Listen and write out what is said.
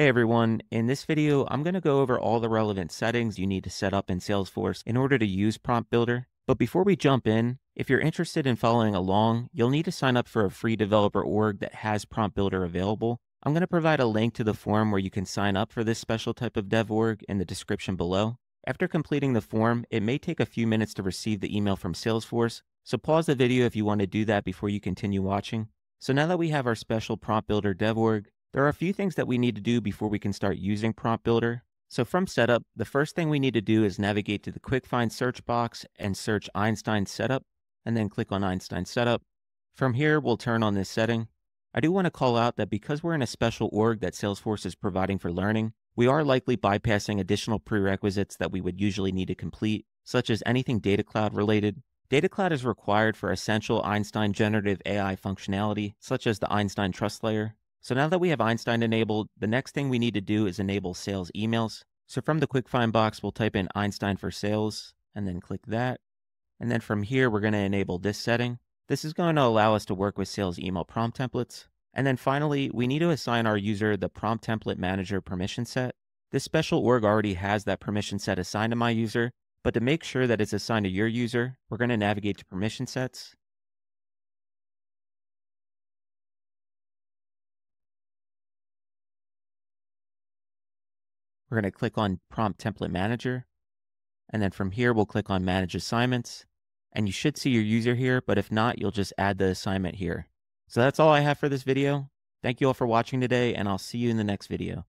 Hey everyone, in this video, I'm going to go over all the relevant settings you need to set up in Salesforce in order to use Prompt Builder. But before we jump in, if you're interested in following along, you'll need to sign up for a free developer org that has Prompt Builder available. I'm going to provide a link to the form where you can sign up for this special type of dev org in the description below. After completing the form, it may take a few minutes to receive the email from Salesforce, so pause the video if you want to do that before you continue watching. So now that we have our special Prompt Builder dev org, there are a few things that we need to do before we can start using Prompt Builder. So from setup, the first thing we need to do is navigate to the quick find search box and search Einstein setup, and then click on Einstein setup. From here, we'll turn on this setting. I do want to call out that because we're in a special org that Salesforce is providing for learning, we are likely bypassing additional prerequisites that we would usually need to complete, such as anything Data Cloud related. Data Cloud is required for essential Einstein generative AI functionality, such as the Einstein Trust Layer, so now that we have Einstein enabled, the next thing we need to do is enable sales emails. So from the quick find box, we'll type in Einstein for sales and then click that. And then from here, we're going to enable this setting. This is going to allow us to work with sales email prompt templates. And then finally, we need to assign our user the prompt template manager permission set. This special org already has that permission set assigned to my user, but to make sure that it's assigned to your user, we're going to navigate to permission sets We're going to click on Prompt Template Manager. And then from here, we'll click on Manage Assignments. And you should see your user here, but if not, you'll just add the assignment here. So that's all I have for this video. Thank you all for watching today, and I'll see you in the next video.